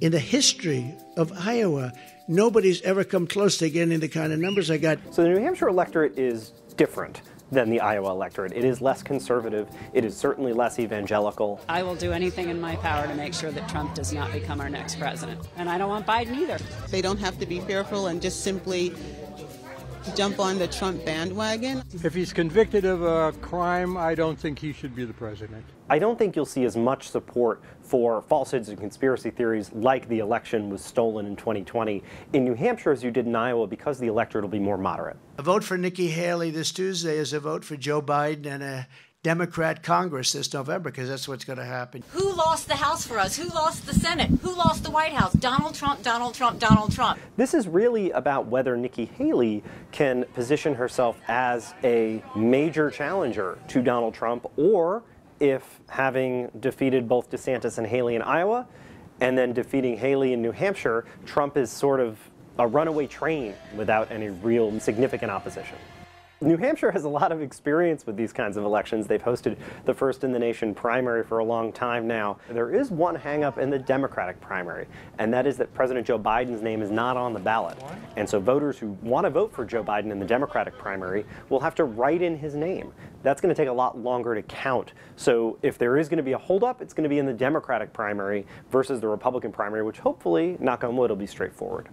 in the history of Iowa, nobody's ever come close to getting the kind of numbers I got. So the New Hampshire electorate is different than the Iowa electorate. It is less conservative. It is certainly less evangelical. I will do anything in my power to make sure that Trump does not become our next president. And I don't want Biden either. They don't have to be fearful and just simply jump on the Trump bandwagon. If he's convicted of a crime, I don't think he should be the president. I don't think you'll see as much support for falsehoods and conspiracy theories like the election was stolen in 2020 in New Hampshire as you did in Iowa because the electorate will be more moderate. A vote for Nikki Haley this Tuesday is a vote for Joe Biden and a Democrat Congress this November because that's what's going to happen. Who lost the House for us? Who lost the Senate? Who lost the White House? Donald Trump, Donald Trump, Donald Trump. This is really about whether Nikki Haley can position herself as a major challenger to Donald Trump or if having defeated both DeSantis and Haley in Iowa and then defeating Haley in New Hampshire, Trump is sort of a runaway train without any real significant opposition. New Hampshire has a lot of experience with these kinds of elections. They've hosted the first in the nation primary for a long time now. There is one hangup in the Democratic primary, and that is that President Joe Biden's name is not on the ballot. And so voters who want to vote for Joe Biden in the Democratic primary will have to write in his name. That's going to take a lot longer to count. So if there is going to be a holdup, it's going to be in the Democratic primary versus the Republican primary, which hopefully, knock on wood, will be straightforward.